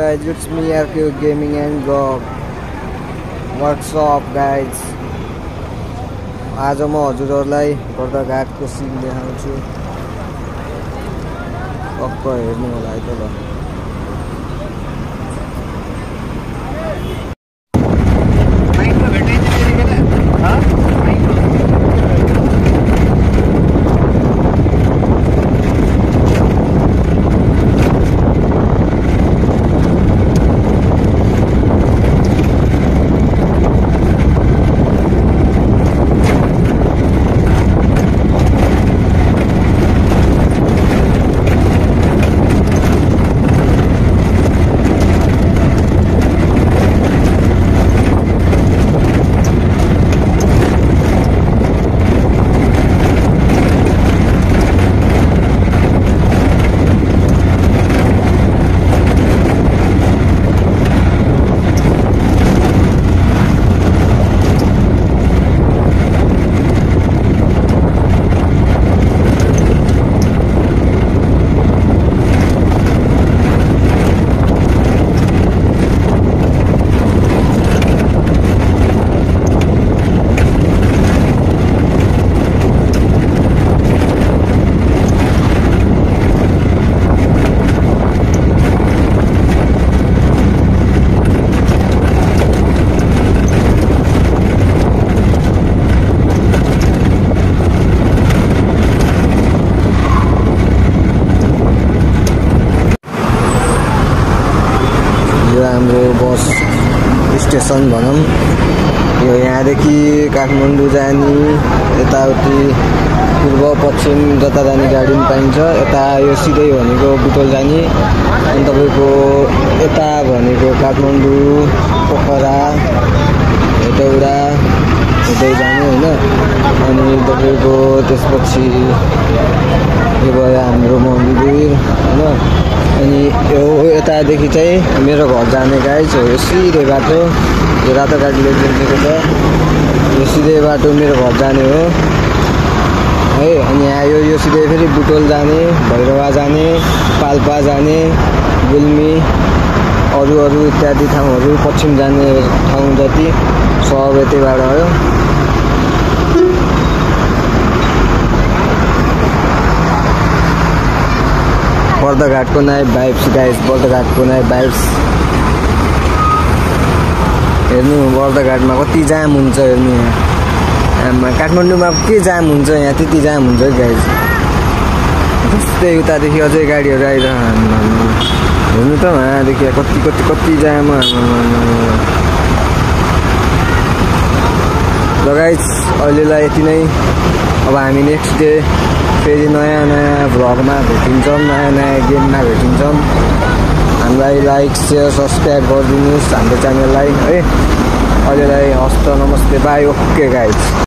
guys it's me rq gaming and go. What's up guys? आज म हजुरहरूलाई गर्दा गातको सिन देखाउँछु। पक्क हेर्नु होला है त ल। स्टेसन भनौँ। यो यहाँदेखि काठमाडौँ जाने यताउति पूर्व पश्चिम जता जाने गाडी पनि पाइन्छ। यता यो सिधै भनेको बुटोल जाने अनि तपाईँको यता भनेको काठमाडौँ पोखरा हेटौडा हेटौ जाने होइन। अनि तपाईँको त्यसपछि यो भयो हाम्रो मन्दिर। यतादेखि चाहिँ मेरो घर जाने गाइज हो। यो सिधै बाटो यो रातो गाडीले जोडिएको छ। यो सिधै बाटो मेरो घर जाने हो। है अनि यहाँ यो सिधै फेरि बुटोल जाने भैरवा जाने पाल्पा जाने गुल्मी अरू अरू इत्यादि ठाउँहरू पश्चिम जाने ठाउँ जति सब यतैबाट हो। बर्दघाटको नाइ भाइब्स गाइस बर्दघाटको नाइ भाइब्स हेर्नु बर्दघाटमा कति जाम हुन्छ हेर्नु यहाँ। काठमाडौँमा के जाम हुन्छ यहाँ त्यति जाम हुन्छ गाइस त्यस्तै उतादेखि अझै गाडीहरू आइरह हेर्नु त यहाँदेखि कति कति कति जाम लगाइस अहिलेलाई यति नै। अब हामी नेक्स्ट डे फेरि नयाँ नयाँ भ्लगमा भेटिन्छौँ नयाँ नयाँ गेममा भेटिन्छौँ। हामीलाई लाइक सेयर सब्सक्राइब गरिदिनुहोस् हाम्रो च्यानललाई। है अहिलेलाई हस्त नमस्ते। By okay guys